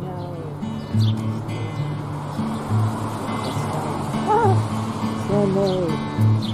snow. Ah, snow